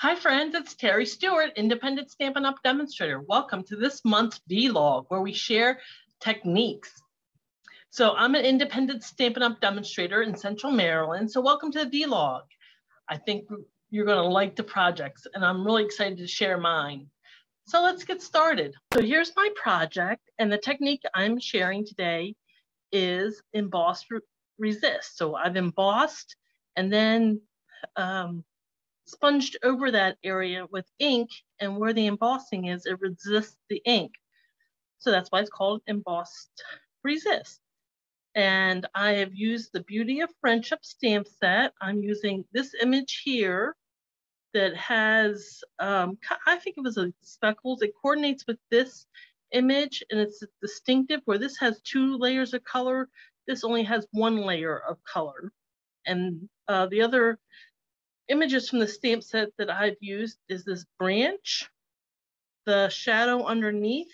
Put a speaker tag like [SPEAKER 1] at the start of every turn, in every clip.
[SPEAKER 1] Hi friends, it's Terry Stewart, Independent Stampin' Up! Demonstrator. Welcome to this month's vlog where we share techniques. So I'm an Independent Stampin' Up! Demonstrator in Central Maryland. So welcome to the vlog. I think you're gonna like the projects and I'm really excited to share mine. So let's get started. So here's my project and the technique I'm sharing today is emboss resist. So I've embossed and then um, sponged over that area with ink and where the embossing is, it resists the ink. So that's why it's called embossed resist. And I have used the Beauty of Friendship stamp set. I'm using this image here that has, um, I think it was a speckles. It coordinates with this image and it's distinctive where this has two layers of color. This only has one layer of color. And uh, the other images from the stamp set that I've used is this branch, the shadow underneath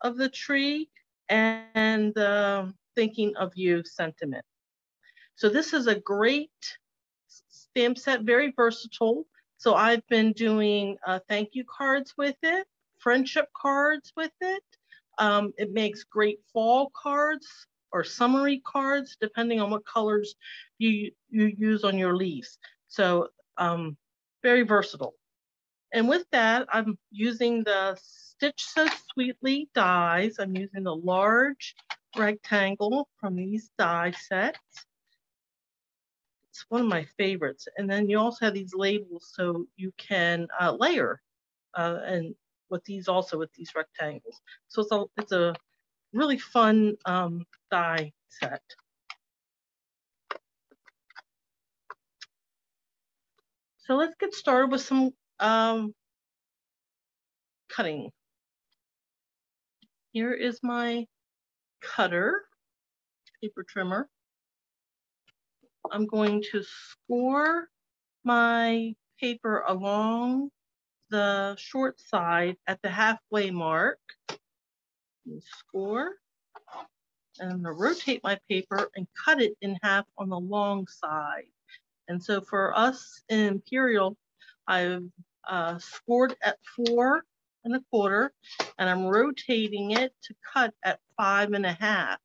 [SPEAKER 1] of the tree, and the thinking of you sentiment. So this is a great stamp set, very versatile. So I've been doing uh, thank you cards with it, friendship cards with it. Um, it makes great fall cards or summary cards, depending on what colors you, you use on your leaves. So um, very versatile. And with that, I'm using the Stitch So Sweetly dies. I'm using the large rectangle from these die sets. It's one of my favorites. And then you also have these labels so you can uh, layer uh, and with these also with these rectangles. So it's a, it's a really fun um, die set. So let's get started with some um, cutting. Here is my cutter, paper trimmer. I'm going to score my paper along the short side at the halfway mark. Score. And I'm to rotate my paper and cut it in half on the long side. And so for us in Imperial, I've uh, scored at four and a quarter, and I'm rotating it to cut at five and a half.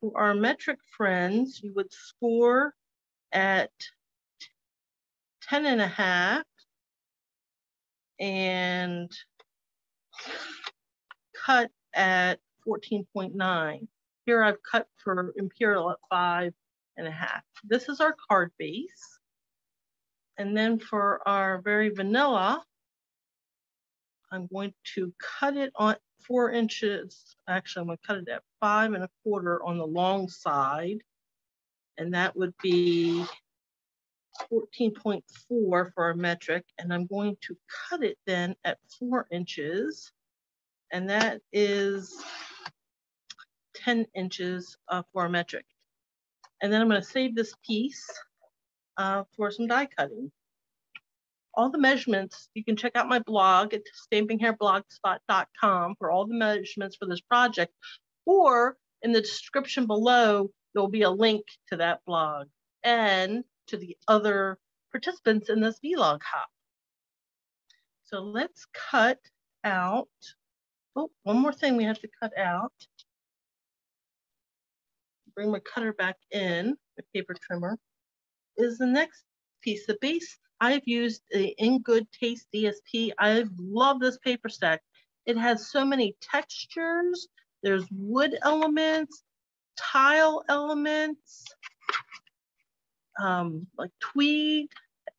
[SPEAKER 1] For our metric friends, you would score at 10 and a half and cut at 14.9. Here I've cut for Imperial at five and a half. This is our card base. And then for our very vanilla, I'm going to cut it on four inches. Actually, I'm going to cut it at five and a quarter on the long side. And that would be 14.4 for our metric. And I'm going to cut it then at four inches. And that is 10 inches uh, for our metric. And then I'm gonna save this piece uh, for some die cutting. All the measurements, you can check out my blog at stampinghairblogspot.com for all the measurements for this project, or in the description below, there'll be a link to that blog and to the other participants in this vlog hop. So let's cut out, oh, one more thing we have to cut out bring my cutter back in, the paper trimmer, is the next piece. The base, I've used the In Good Taste DSP. I love this paper stack. It has so many textures. There's wood elements, tile elements, um, like tweed,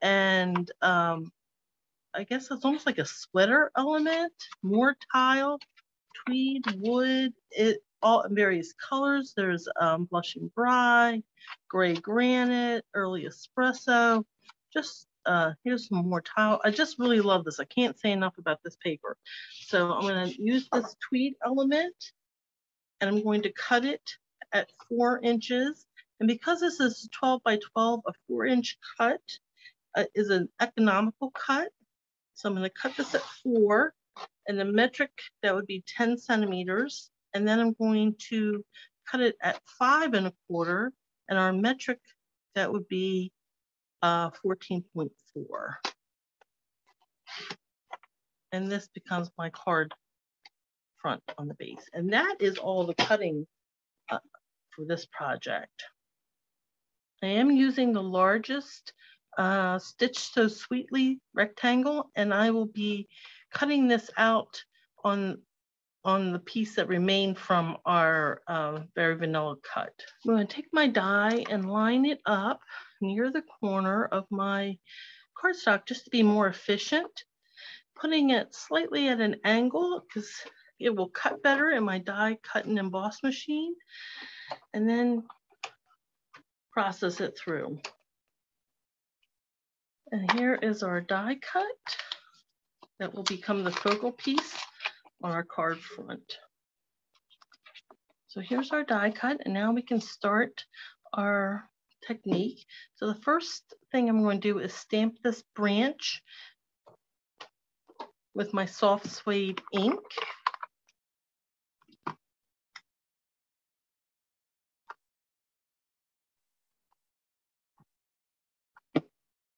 [SPEAKER 1] and um, I guess it's almost like a sweater element, more tile, tweed, wood. It all in various colors. There's um, blushing bride, gray granite, early espresso. Just uh, here's some more tile. I just really love this. I can't say enough about this paper. So I'm going to use this tweed element and I'm going to cut it at four inches. And because this is 12 by 12, a four inch cut uh, is an economical cut. So I'm going to cut this at four and the metric that would be 10 centimeters and then I'm going to cut it at five and a quarter, and our metric, that would be uh, 14.4. and this becomes my card front on the base. And that is all the cutting uh, for this project. I am using the largest uh, Stitch So Sweetly rectangle, and I will be cutting this out on, on the piece that remained from our uh, Very Vanilla cut. I'm gonna take my die and line it up near the corner of my cardstock just to be more efficient, putting it slightly at an angle because it will cut better in my die cut and emboss machine, and then process it through. And here is our die cut that will become the focal piece on our card front. So here's our die cut, and now we can start our technique. So the first thing I'm going to do is stamp this branch with my soft suede ink.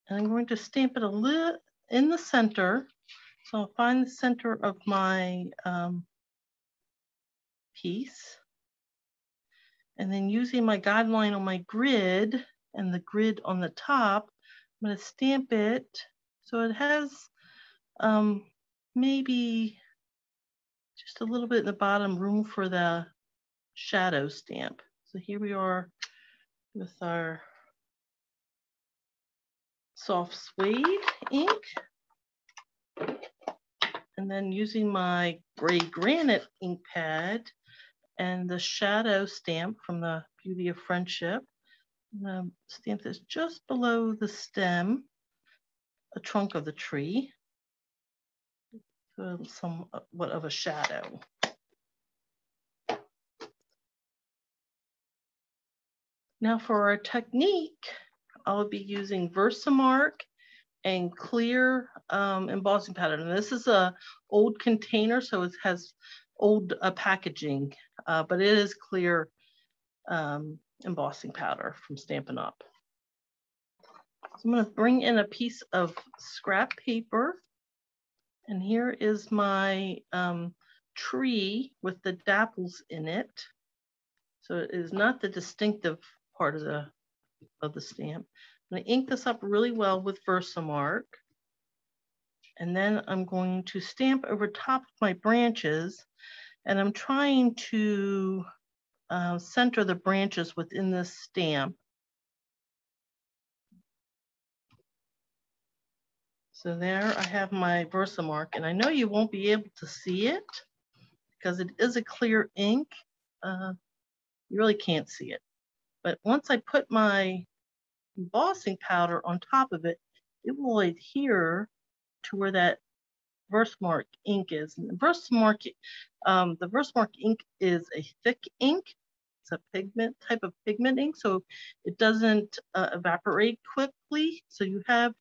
[SPEAKER 1] And I'm going to stamp it a little in the center. So I'll find the center of my um, piece. And then using my guideline on my grid and the grid on the top, I'm gonna stamp it so it has um, maybe just a little bit in the bottom room for the shadow stamp. So here we are with our soft suede ink. And then using my gray granite ink pad and the shadow stamp from the Beauty of Friendship. The stamp that's just below the stem, a trunk of the tree. Uh, so somewhat uh, of a shadow. Now for our technique, I'll be using Versamark and clear um, embossing pattern. And this is a old container, so it has old uh, packaging, uh, but it is clear um, embossing powder from Stampin' Up. So I'm gonna bring in a piece of scrap paper. And here is my um, tree with the dapples in it. So it is not the distinctive part of the of the stamp. I'm gonna ink this up really well with Versamark. And then I'm going to stamp over top of my branches and I'm trying to uh, center the branches within this stamp. So there I have my Versamark and I know you won't be able to see it because it is a clear ink. Uh, you really can't see it. But once I put my embossing powder on top of it, it will adhere to where that Versamark ink is. And the Versamark, um, the Versamark ink is a thick ink. It's a pigment type of pigment ink, so it doesn't uh, evaporate quickly. So you have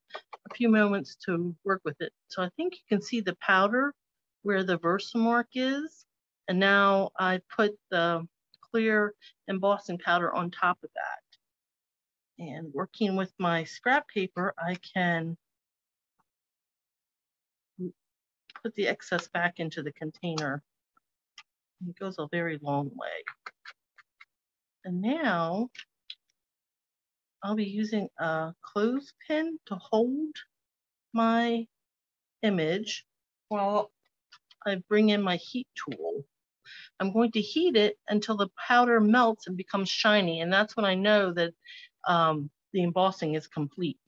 [SPEAKER 1] a few moments to work with it. So I think you can see the powder where the Versamark is. And now I put the clear embossing powder on top of that. And working with my scrap paper, I can put the excess back into the container. It goes a very long way. And now I'll be using a clothespin to hold my image while I bring in my heat tool. I'm going to heat it until the powder melts and becomes shiny. And that's when I know that um, the embossing is complete.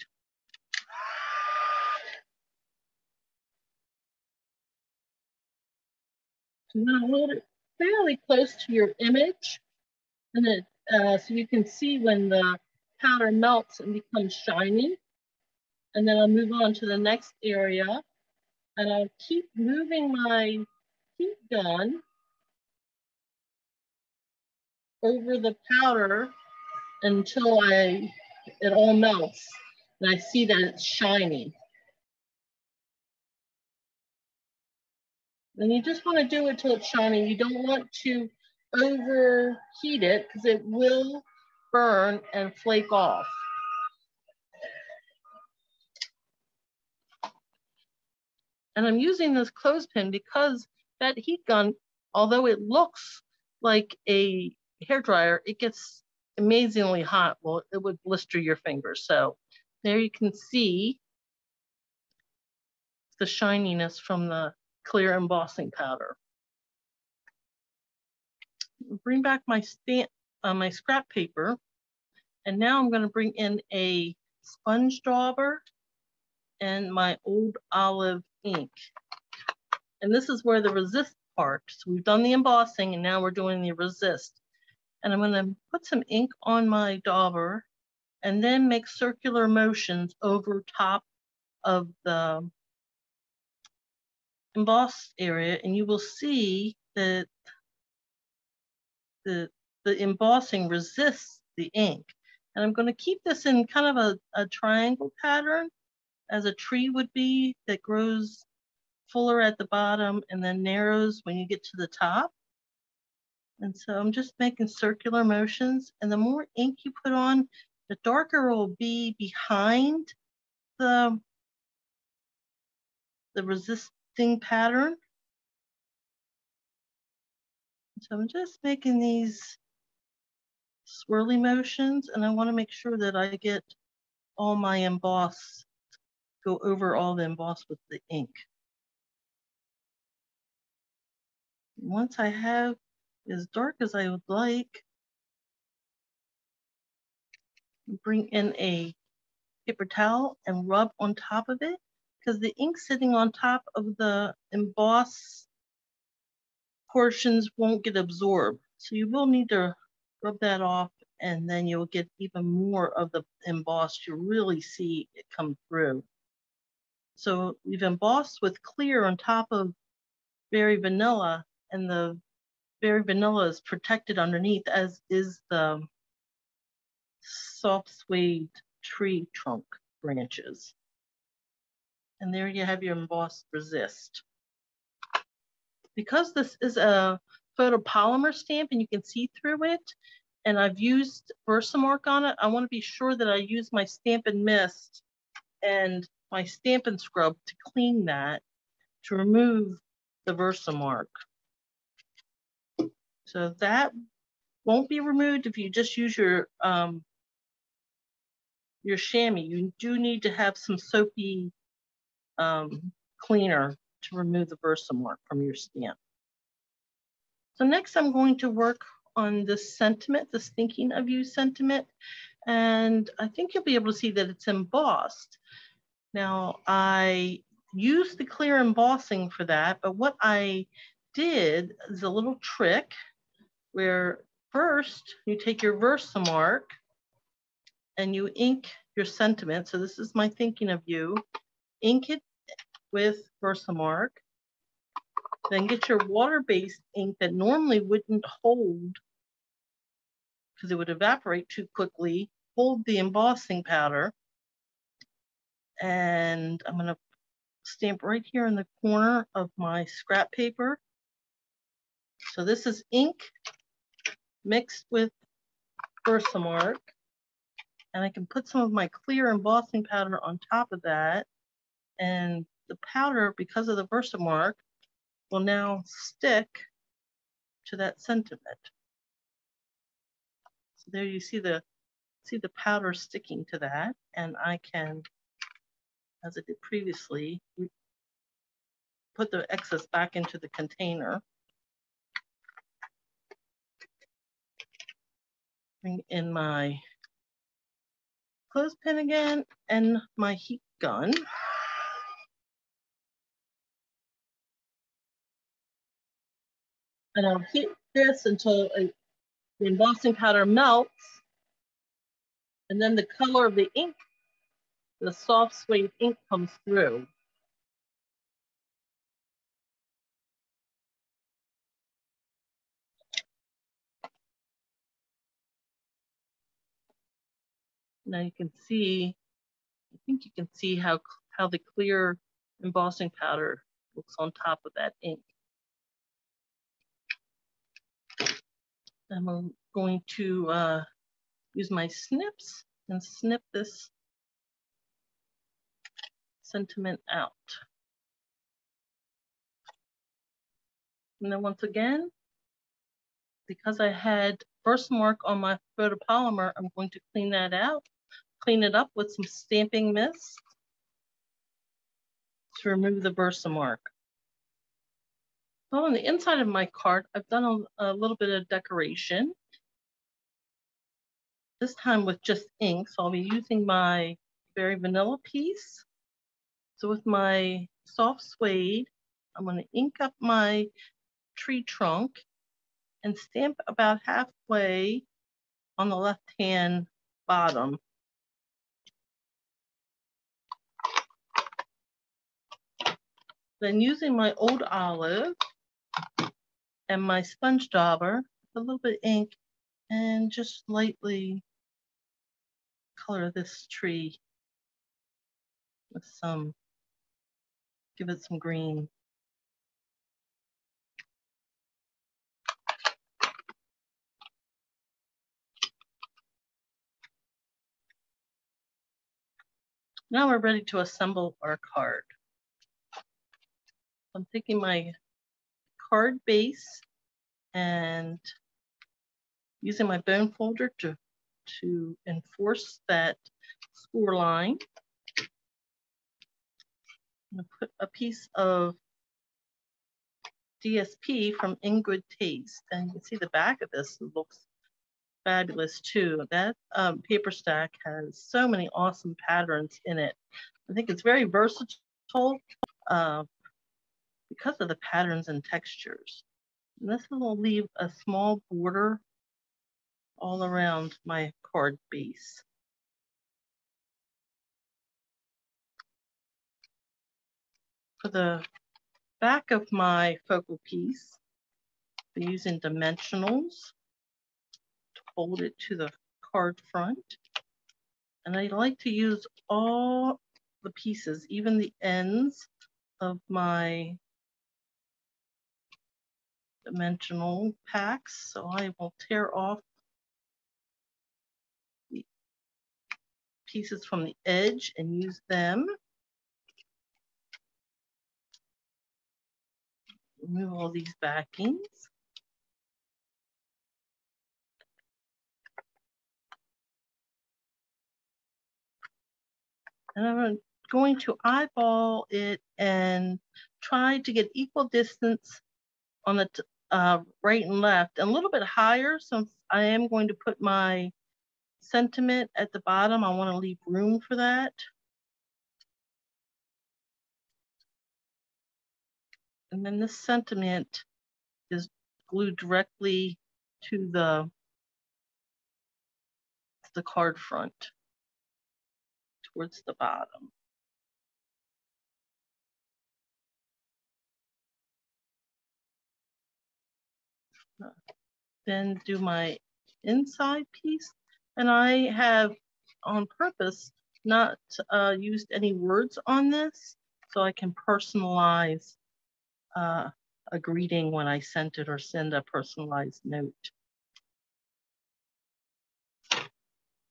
[SPEAKER 1] Now hold it fairly close to your image. And it, uh, so you can see when the powder melts and becomes shiny. And then I'll move on to the next area. And I'll keep moving my heat gun over the powder until I it all melts and I see that it's shiny. And you just want to do it till it's shiny. You don't want to overheat it because it will burn and flake off. And I'm using this clothespin because that heat gun, although it looks like a hair dryer, it gets amazingly hot. Well, it would blister your fingers. So there you can see the shininess from the clear embossing powder. Bring back my stamp, uh, my scrap paper. And now I'm gonna bring in a sponge dauber and my old olive ink. And this is where the resist part. So we've done the embossing and now we're doing the resist. And I'm gonna put some ink on my dauber and then make circular motions over top of the embossed area and you will see that the, the embossing resists the ink. And I'm gonna keep this in kind of a, a triangle pattern as a tree would be that grows fuller at the bottom and then narrows when you get to the top. And so I'm just making circular motions and the more ink you put on, the darker it will be behind the, the resisting pattern. So I'm just making these swirly motions and I wanna make sure that I get all my emboss, go over all the emboss with the ink. Once I have as dark as I would like, bring in a paper towel and rub on top of it because the ink sitting on top of the emboss portions won't get absorbed. So you will need to rub that off and then you'll get even more of the emboss. You really see it come through. So we've embossed with clear on top of very vanilla and the very vanilla is protected underneath as is the soft suede tree trunk branches. And there you have your embossed resist. Because this is a photopolymer stamp and you can see through it, and I've used Versamark on it, I wanna be sure that I use my Stampin' Mist and my Stampin' Scrub to clean that, to remove the Versamark. So that won't be removed if you just use your um, your chamois. You do need to have some soapy um, cleaner to remove the Versamark from your stamp. So next I'm going to work on this sentiment, this thinking of you sentiment. And I think you'll be able to see that it's embossed. Now I used the clear embossing for that, but what I did is a little trick where first you take your Versamark and you ink your sentiment. So this is my thinking of you. Ink it with Versamark. Then get your water-based ink that normally wouldn't hold because it would evaporate too quickly. Hold the embossing powder. And I'm gonna stamp right here in the corner of my scrap paper. So this is ink mixed with Versamark. And I can put some of my clear embossing powder on top of that. And the powder, because of the Versamark, will now stick to that sentiment. So there you see the see the powder sticking to that. And I can, as I did previously, put the excess back into the container. Bring in my clothespin again and my heat gun. And I'll heat this until the embossing powder melts. And then the color of the ink, the soft suede ink comes through. Now you can see, I think you can see how, how the clear embossing powder looks on top of that ink. I'm going to uh, use my snips and snip this sentiment out. And then once again, because I had Versamark on my photopolymer, I'm going to clean that out, clean it up with some stamping mist to remove the Versamark. So on the inside of my card, I've done a, a little bit of decoration. This time with just ink, so I'll be using my Very Vanilla piece. So with my soft suede, I'm gonna ink up my tree trunk and stamp about halfway on the left-hand bottom. Then using my old olive and my sponge dauber, a little bit ink, and just lightly color this tree with some, give it some green. Now we're ready to assemble our card. I'm taking my card base and using my bone folder to, to enforce that score line. I'm gonna put a piece of DSP from In Good Taste. And you can see the back of this looks fabulous too. That um, paper stack has so many awesome patterns in it. I think it's very versatile uh, because of the patterns and textures. And this will leave a small border all around my card base. For the back of my focal piece, I'm using dimensionals to hold it to the card front. And I like to use all the pieces, even the ends of my dimensional packs. So I will tear off the pieces from the edge and use them. Remove all these backings. and I'm going to eyeball it and try to get equal distance on the uh, right and left, and a little bit higher since I am going to put my sentiment at the bottom. I want to leave room for that. And then this sentiment is glued directly to the, the card front towards the bottom. Then do my inside piece. And I have on purpose not uh, used any words on this so I can personalize uh, a greeting when I sent it or send a personalized note.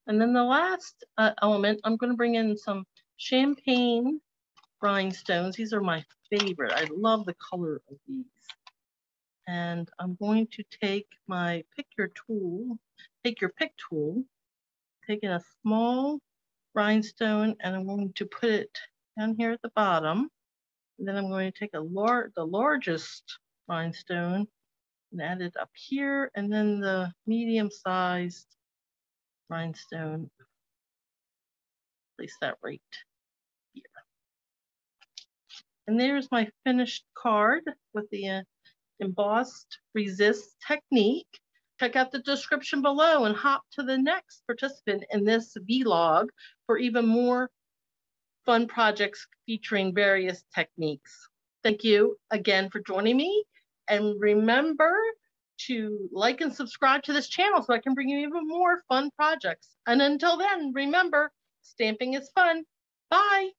[SPEAKER 1] And then the last uh, element, I'm gonna bring in some champagne rhinestones. These are my favorite. I love the color of these. And I'm going to take my pick your tool, take your pick tool, taking a small rhinestone and I'm going to put it down here at the bottom. And then I'm going to take a lar the largest rhinestone and add it up here and then the medium sized rhinestone. Place that right here. And there's my finished card with the uh, embossed resist technique. Check out the description below and hop to the next participant in this vlog for even more fun projects featuring various techniques. Thank you again for joining me. And remember to like and subscribe to this channel so I can bring you even more fun projects. And until then, remember, stamping is fun. Bye.